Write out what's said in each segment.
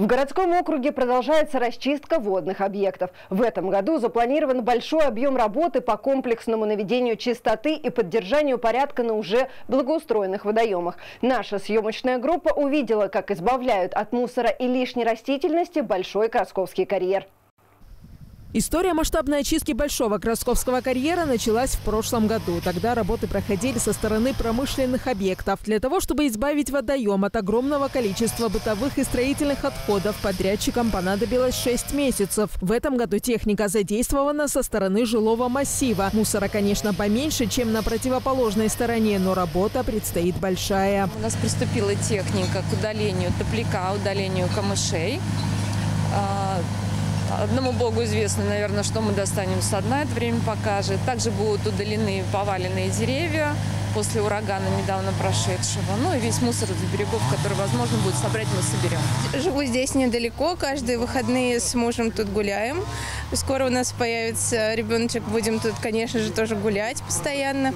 В городском округе продолжается расчистка водных объектов. В этом году запланирован большой объем работы по комплексному наведению чистоты и поддержанию порядка на уже благоустроенных водоемах. Наша съемочная группа увидела, как избавляют от мусора и лишней растительности большой Красковский карьер. История масштабной очистки Большого Красковского карьера началась в прошлом году. Тогда работы проходили со стороны промышленных объектов. Для того, чтобы избавить водоем от огромного количества бытовых и строительных отходов, подрядчикам понадобилось 6 месяцев. В этом году техника задействована со стороны жилого массива. Мусора, конечно, поменьше, чем на противоположной стороне, но работа предстоит большая. У нас приступила техника к удалению топляка, удалению камышей. Одному Богу известно, наверное, что мы достанем со дна, это время покажет. Также будут удалены поваленные деревья, после урагана недавно прошедшего. Ну и весь мусор из берегов, который возможно будет собрать, мы соберем. Живу здесь недалеко, каждые выходные с мужем тут гуляем. Скоро у нас появится ребеночек, будем тут, конечно же, тоже гулять постоянно.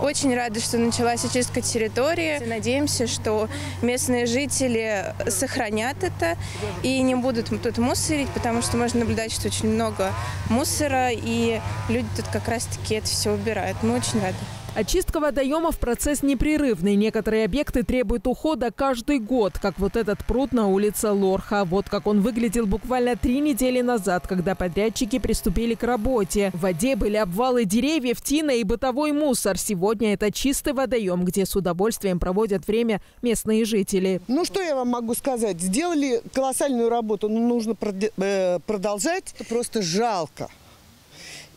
Очень рада, что началась очистка территории. Надеемся, что местные жители сохранят это и не будут тут мусорить, потому что можно наблюдать, что очень много мусора, и люди тут как раз-таки это все убирают. Мы очень рады. Очистка водоемов – процесс непрерывный. Некоторые объекты требуют ухода каждый год, как вот этот пруд на улице Лорха. Вот как он выглядел буквально три недели назад, когда подрядчики приступили к работе. В воде были обвалы деревьев, тина и бытовой мусор. Сегодня это чистый водоем, где с удовольствием проводят время местные жители. Ну, что я вам могу сказать? Сделали колоссальную работу, но нужно э, продолжать. Просто жалко.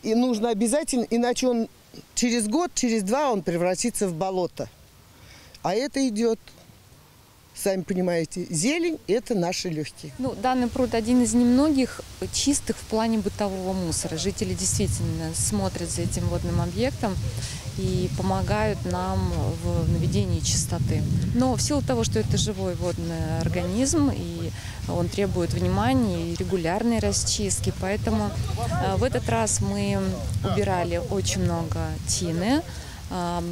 И нужно обязательно, иначе он через год, через два он превратится в болото. А это идет, сами понимаете, зелень – это наши легкие. Ну, данный пруд один из немногих чистых в плане бытового мусора. Жители действительно смотрят за этим водным объектом и помогают нам в наведении чистоты. Но в силу того, что это живой водный организм, и он требует внимания и регулярной расчистки, поэтому э, в этот раз мы убирали очень много тины,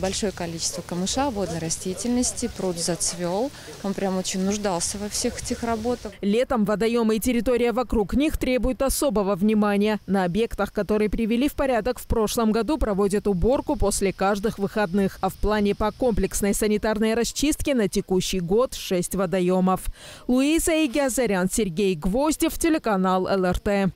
большое количество камыша, водной растительности, пруд зацвел. Он прям очень нуждался во всех этих работах. Летом водоемы и территория вокруг них требуют особого внимания. На объектах, которые привели в порядок в прошлом году, проводят уборку после каждых выходных. А в плане по комплексной санитарной расчистке на текущий год 6 водоемов. Луиза Игиазарян, Сергей Гвоздев, телеканал ЛРТ.